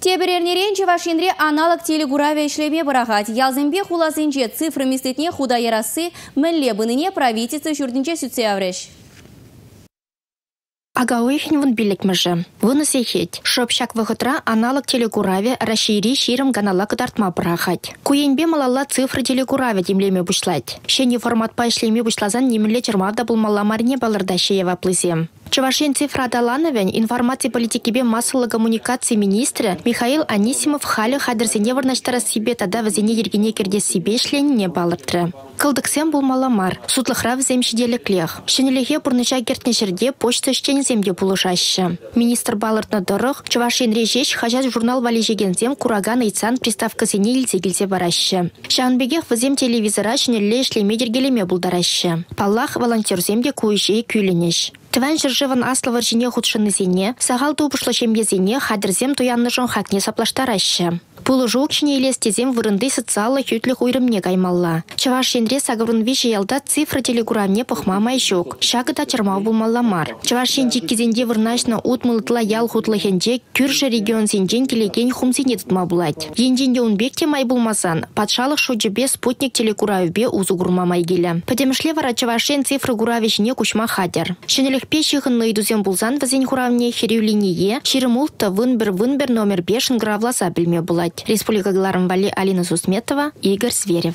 Теберернерен Чевашинре аналог телегураве ишлеме барахать. Ялзембе хуласынче цифры мистетне худа ярасы мэлле быныне правительство жүрдінче сүтсе авреш. Агауэхин вон билекмежі. Вон сехет. Шопшак вахытра аналог телекураве расшири ширым ганала кыдартма брахать. Куенбе малалла цифры телекураве демлеме бушлать. Шені формат па ишлеме бушлазан немеле чермавда булмалла марне балырда шеева плызем. Чувашин цифра далановен информации политики массовой коммуникации министра Михаил Анисимов халі хадырсене варнаштара себе тада вазене ергене керде себе не балыртры. Кылдыксем булмаламар, сутлыхра земшиделі клех. Шенелеге бұрныша кертне жерде почта ішчен земде булышашы. Министр балыртны дұрық, Чувашин режеш хажат журнал валежегензем кураган ыйцан приставкасыне келсе барашы. Шанбегех вазем телевизора шенеле ишлеме дергелеме булдарашы. Паллах волонтерземде куйшей күйленеш. Тыван жыржыван аслы жіне худшыны зене, сағал тупышлы шемге зене хадырзем туянны жон хакне саплаштараща. Пулы жук чіне елестезем вырынды социалы хютліх уйрымне каймалла. Чаваш енре сагырын виші ялда цифры телегурамне пахмамай жук. Шагыда чармау булмалламар. Чаваш енжик кезенде вырнашна утмылытла ял хутлыхенде күрші регион сенжен келеген хумсене тұтма булать. Енженде унбек май булмасан, патшалық шоджебе спутник телекуравбе узу гурмамай келі. Падемішле вара чавашен цифры гуравишіне кушма хадер. Шенелікпе шиғынны идузен булзан вазен хуравне херюлиние, ширымултта вынбір вынбір номер бешін гравласа білме булать. Республика Гларамвали Алина Сусметова, Игорь Зверев.